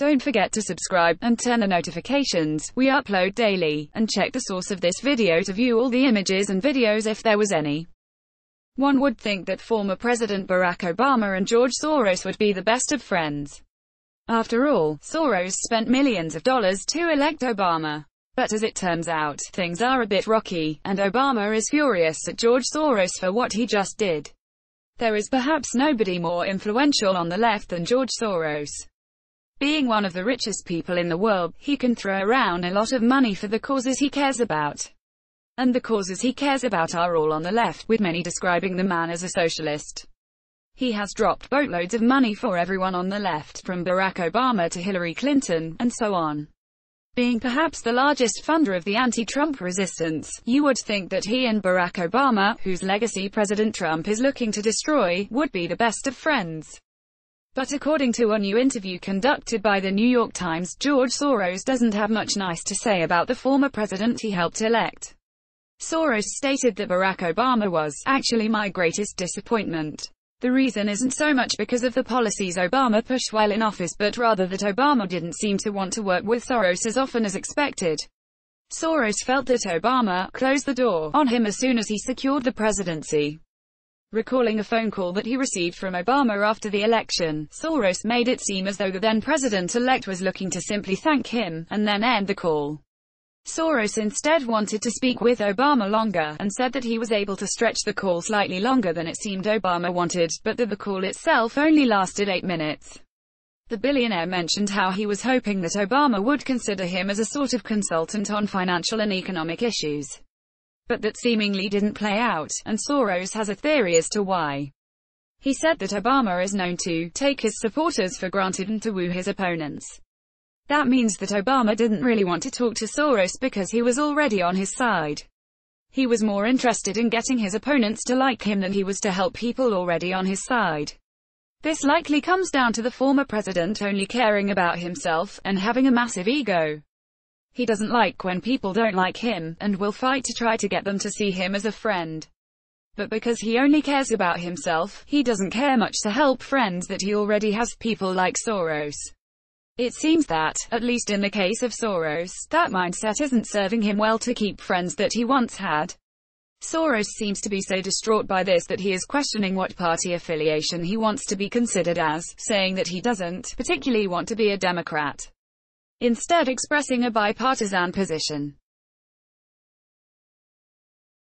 Don't forget to subscribe, and turn the notifications, we upload daily, and check the source of this video to view all the images and videos if there was any. One would think that former President Barack Obama and George Soros would be the best of friends. After all, Soros spent millions of dollars to elect Obama. But as it turns out, things are a bit rocky, and Obama is furious at George Soros for what he just did. There is perhaps nobody more influential on the left than George Soros. Being one of the richest people in the world, he can throw around a lot of money for the causes he cares about. And the causes he cares about are all on the left, with many describing the man as a socialist. He has dropped boatloads of money for everyone on the left, from Barack Obama to Hillary Clinton, and so on. Being perhaps the largest funder of the anti-Trump resistance, you would think that he and Barack Obama, whose legacy President Trump is looking to destroy, would be the best of friends. But according to a new interview conducted by the New York Times, George Soros doesn't have much nice to say about the former president he helped elect. Soros stated that Barack Obama was, actually my greatest disappointment. The reason isn't so much because of the policies Obama pushed while in office but rather that Obama didn't seem to want to work with Soros as often as expected. Soros felt that Obama closed the door on him as soon as he secured the presidency. Recalling a phone call that he received from Obama after the election, Soros made it seem as though the then president-elect was looking to simply thank him, and then end the call. Soros instead wanted to speak with Obama longer, and said that he was able to stretch the call slightly longer than it seemed Obama wanted, but that the call itself only lasted eight minutes. The billionaire mentioned how he was hoping that Obama would consider him as a sort of consultant on financial and economic issues but that seemingly didn't play out, and Soros has a theory as to why. He said that Obama is known to take his supporters for granted and to woo his opponents. That means that Obama didn't really want to talk to Soros because he was already on his side. He was more interested in getting his opponents to like him than he was to help people already on his side. This likely comes down to the former president only caring about himself, and having a massive ego. He doesn't like when people don't like him, and will fight to try to get them to see him as a friend. But because he only cares about himself, he doesn't care much to help friends that he already has, people like Soros. It seems that, at least in the case of Soros, that mindset isn't serving him well to keep friends that he once had. Soros seems to be so distraught by this that he is questioning what party affiliation he wants to be considered as, saying that he doesn't particularly want to be a Democrat instead expressing a bipartisan position.